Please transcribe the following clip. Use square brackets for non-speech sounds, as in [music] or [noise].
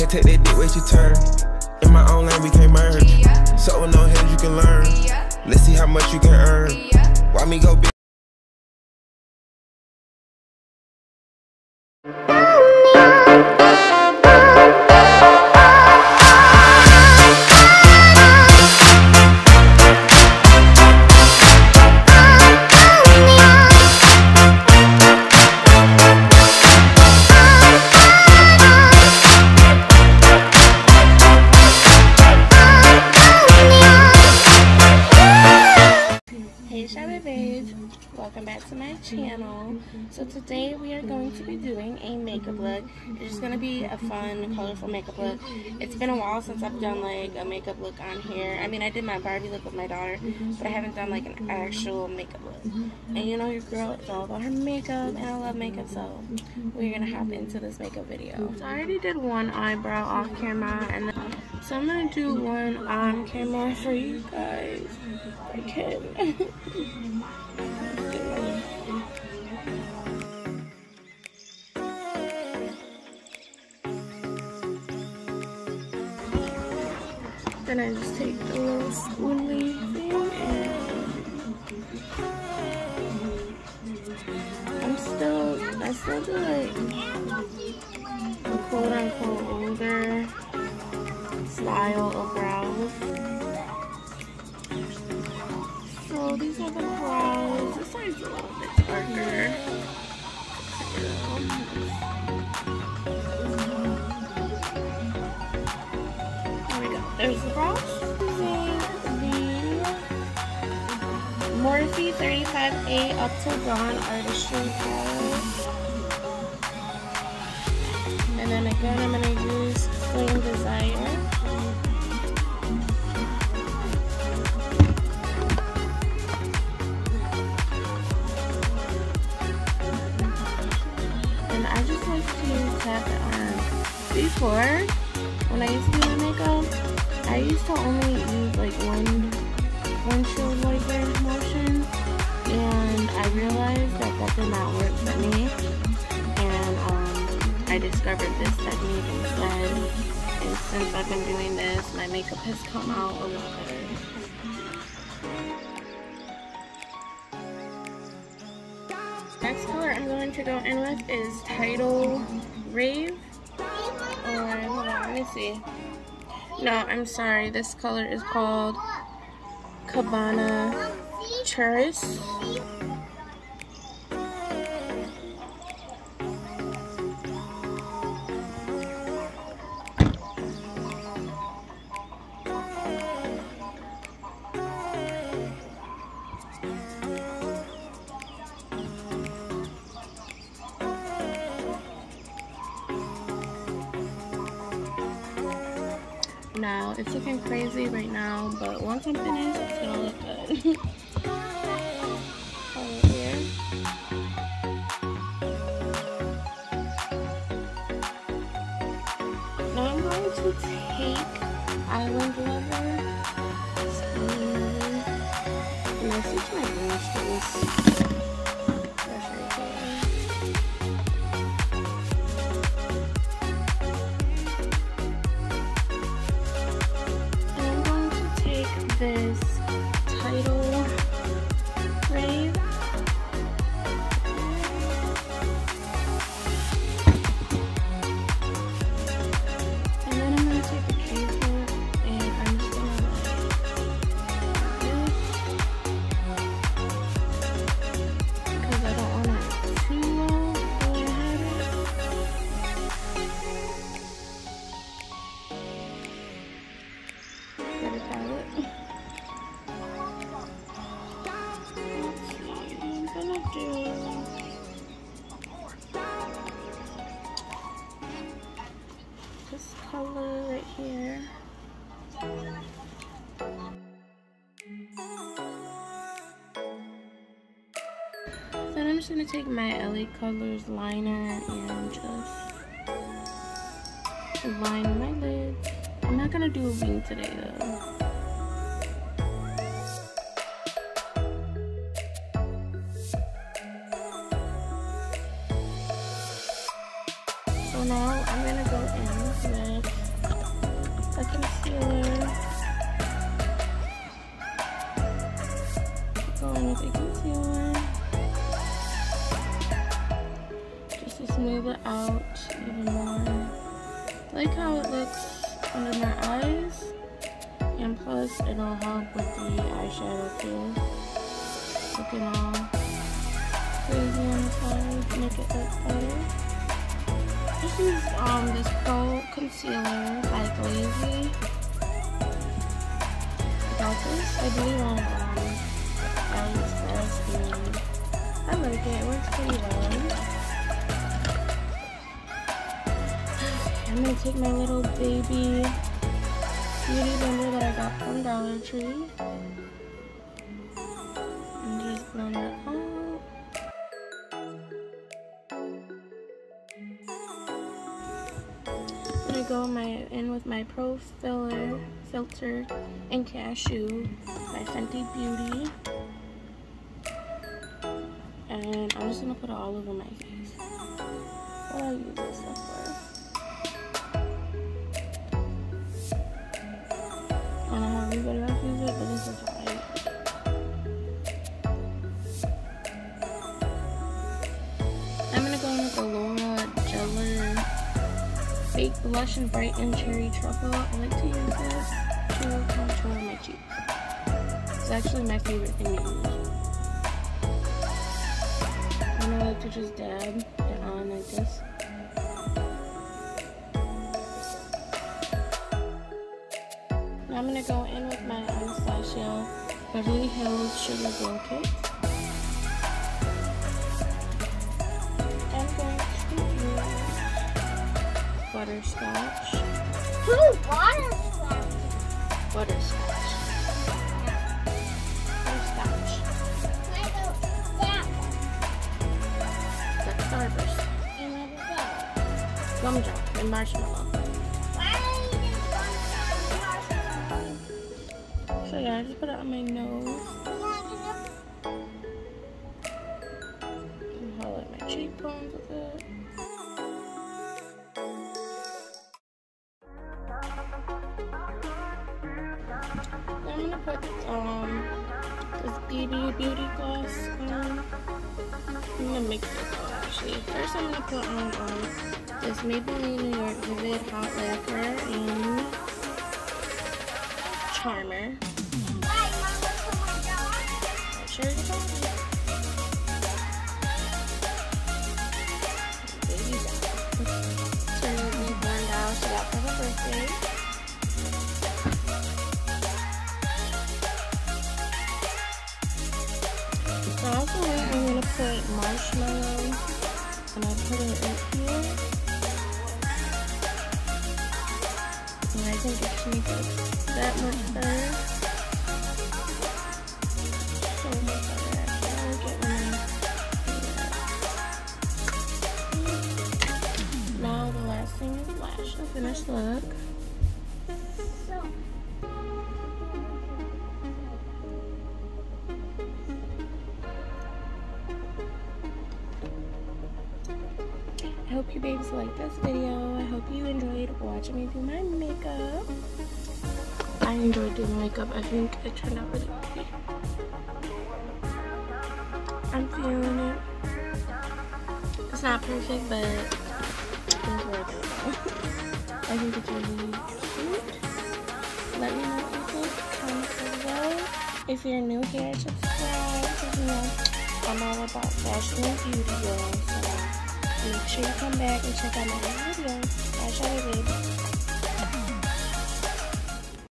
Can't take that dick, wait your turn. In my own lane, we can't merge. So with no hands, you can learn. Let's see how much you can earn. Why me go big? Welcome back to my mm-hmm. channel. So today we are going to be doing a makeup look. It's just going to be a fun, colorful makeup look. It's been a while since I've done like a makeup look on here. I mean I did my Barbie look with my daughter, but I haven't done like an actual makeup look. And you know your girl is all about her makeup and I love makeup so we're going to hop into this makeup video. So I already did one eyebrow off camera and then, so I'm going to do one on camera for you guys. I can. [laughs] then I just take the little spoolie thing and I'm still, I still do like the quote unquote older style of brows. So these are the brows. This side's a little bit darker. There There's Morphe 35A Up Till Dawn Artistry palette. And then again, I'm going to use Flame Desire. Since I've been doing this, my makeup has come out a lot better. Next color I'm going to go in with is Tidal Rave. Or, hold on, let me see. No, I'm sorry. This color is called Cabana Churris. Now, it's looking crazy right now, but once I'm finished, it's gonna look good. [laughs] Oh, here. Now I'm going to take Island Lover. And switch my brush this Then I'm just going to take my LA Colors liner and just line my lids. I'm not going to do a wing today though. So now I'm going to go in with a concealer. going with a concealer. smooth it out even more. like how it looks under my eyes. And plus, it'll help with the eyeshadow too. Looking all crazy on the side, make it look better. This is um this Pro Concealer by Lazy. Got this, I do on um, I like it, it works pretty well. I'm gonna take my little baby beauty blender that I got from Dollar Tree and just blend it out. I'm gonna go my in with my Pro Filler Filter and Cashew by Fenty Beauty. And I'm just gonna put it all over my face. What do I use this stuff for? Fake Blush and Brighten Cherry Truffle. I like to use this to contour my cheeks. It's actually my favorite thing to use. And I like to just dab it on like this. Now I'm gonna go in with my Anastasia Beverly Hills Sugar Glow Kit. Butterscotch. Who butterscotch? Butterscotch. Butterscotch. I go that one. That's Starburst. And then that. Gumdrop and marshmallow. Why are you just going to marshmallow? So yeah, I just put it on my nose. Um this BB Beauty Gloss on. I'm gonna mix this all actually. First I'm gonna put on um this Maybelline New York Vivid Hot Lacquer and Charmer. Put marshmallow and I put it in here. And I think it make that much better. So much better. I like it when I do. Now the last thing is lash. A finished look. You babes liked this video. I hope you enjoyed watching me do my makeup. I enjoyed doing makeup. I think it turned out really pretty. I'm feeling it. It's not perfect, but it's worth it. I think it's really cute. Let me know what you think. Comment below. If you're new here, subscribe. You know, I'm all about fashion and beauty, girl. Make sure you come back and check out my other videos. Shawty Babe.